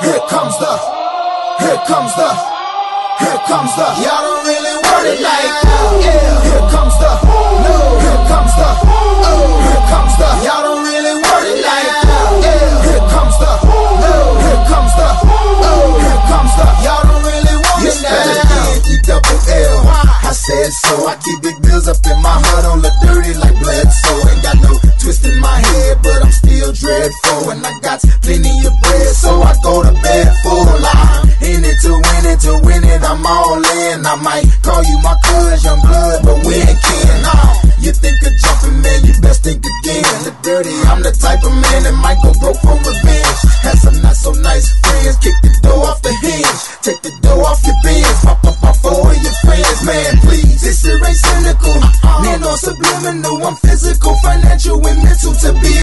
comes the, here comes the, here comes the. Y'all don't really want it like that. Yeah. Here comes the, no. Here comes the, oh. Here comes the. Y'all don't really want it like that. Yeah. Here comes the, no. Here comes the, oh. Here comes the. Y'all don't really want it now. E double L. I said so. I keep big bills up in my to win it, to it. I'm all in. I might call you my cuz, young blood, but we ain't kin. Nah, you think of jumping, man? You best think again. The dirty, I'm the type of man that might go broke for revenge. Had some not so nice friends, kick the door off the hinge, take the door off your bins, pop up off all your friends, man. Please, this shit ain't cynical. Uh-huh. Man, on subliminal, I'm physical, financial, and mental to be